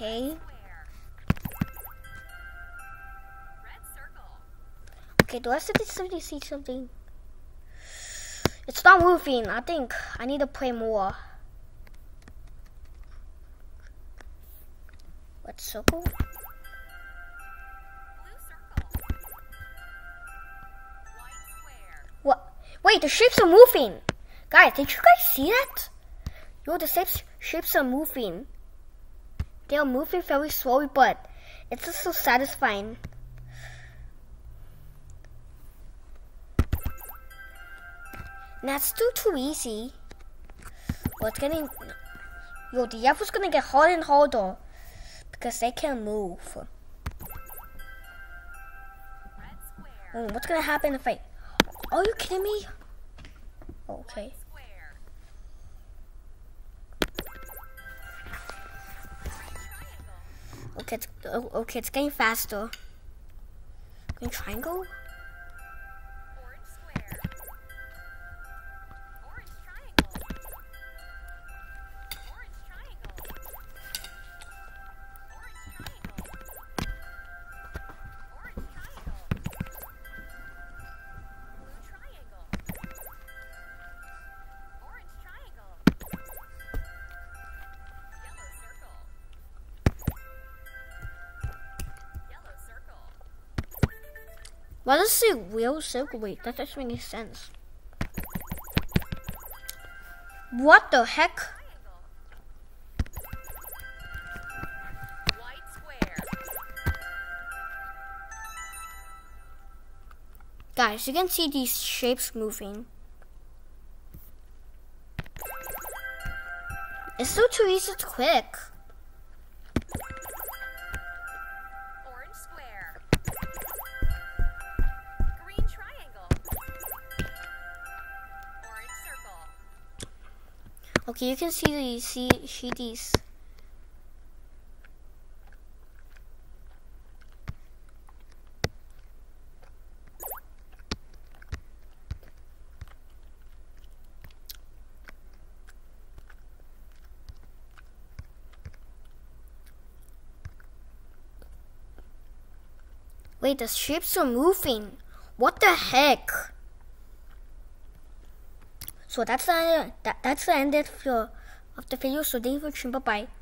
Okay. Okay, do I still see something? It's not moving. I think I need to play more. What circle? What? Wait, the shapes are moving. Guys, did you guys see that? Yo, the shapes, shapes are moving. They are moving very slowly, but it's just so satisfying. That's still too easy. Well, it's getting... Yo, the apple's gonna get harder and harder. Because they can't move. Oh, what's gonna happen if I... Are you kidding me? Oh, okay. Okay, it's, okay, it's getting faster. Green triangle? Why does it say circle? Wait, that doesn't make any sense. What the heck? Guys, you can see these shapes moving. It's so too easy to click. Okay, you can see the see, see. Wait, the ships are moving. What the heck? So that's the that, that's the end of the of the video. So thank you for watching. Bye bye.